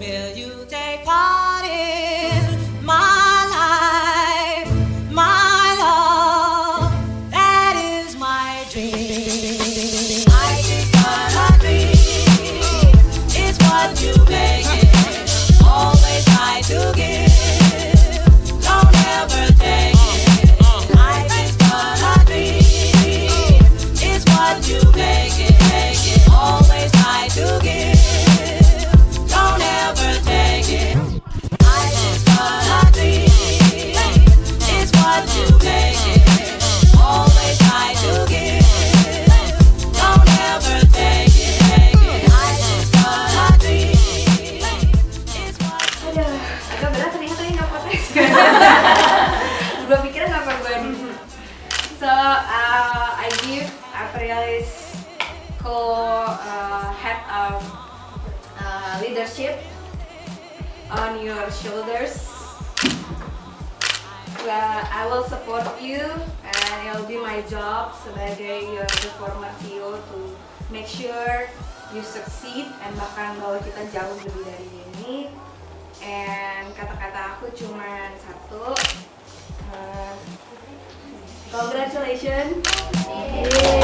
Will you take part in my life, my love? That is my dream. So, uh, I give Aprilis co uh, head of uh, leadership on your shoulders. Well, I will support you and it'll be my job sebagai your the former CEO to make sure you succeed and bahkan bawa kita jauh lebih dari ini. And kata-kata aku cuma Congratulations.